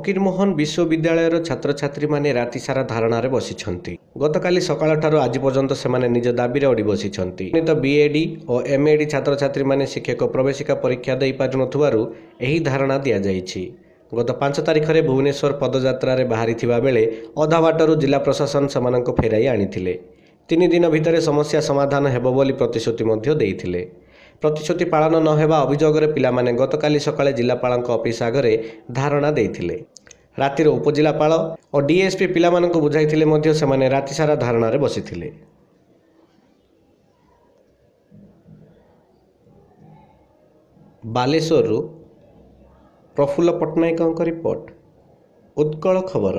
ଫକୀରମୋହନ ବିଶ୍ୱବିଦ୍ୟାଳୟର ଛାତ୍ରଛାତ୍ରୀମାନେ ରାତିସାରା ଧାରଣାରେ ବସିଛନ୍ତି। ଗତକାଲି ସକାଳଠାରୁ ଆଜି ପର୍ଯ୍ୟନ୍ତ ସେମାନେ ନିଜ ଦାବିରେ ଅଡ଼ି ବସିଛନ୍ତି। ତ ବିଏଡି ଓ ଏମ୍ଏଡି ଛାତ୍ରଛାତ୍ରୀମାନେ ଶିକ୍ଷକ ପ୍ରବେଶିକା ପରୀକ୍ଷା ଦେଇପାରୁନଥିବାରୁ ଏହି ଧାରଣା ଦିଆଯାଇଛି। ଗତ ପାଞ୍ଚ ତାରିଖରେ ଭୁବନେଶ୍ୱର ପଦଯାତ୍ରାରେ ବାହାରିଥିବା ବେଳେ ଅଧା ବାଟରୁ ଜିଲ୍ଲା ପ୍ରଶାସନ ସେମାନଙ୍କୁ ଫେରାଇ ଆଣିଥିଲେ। ତିନି ଦିନ ଭିତରେ ସମସ୍ୟା ସମାଧାନ ହେବ ବୋଲି ପ୍ରତିଶ୍ରୁତି ମଧ୍ୟ ଦେଇଥିଲେ। ପ୍ରତିଶ୍ରୁତି ପାଳନ ନ ହେବା ଅଭିଯୋଗରେ ପିଲାମାନେ ଗତକାଲି ସକାଳେ ଜିଲ୍ଲାପାଳଙ୍କ ଅଫିସ ଆଗରେ ଧାରଣା ଦେଇଥିଲେ। ରାତିରେ ଉପଜିଲ୍ଲାପାଳ ଓ ଡିଏସ୍ପି ପିଲାମାନଙ୍କୁ ବୁଝାଇଥିଲେ ମଧ୍ୟ ସେମାନେ ରାତିସାରା ଧାରଣାରେ ବସିଥିଲେ। ବାଲେଶ୍ୱରରୁ ପ୍ରଫୁଲ୍ଲ ପଟ୍ଟନାୟକଙ୍କ ରିପୋର୍ଟ ଉତ୍କଳ ଖବର।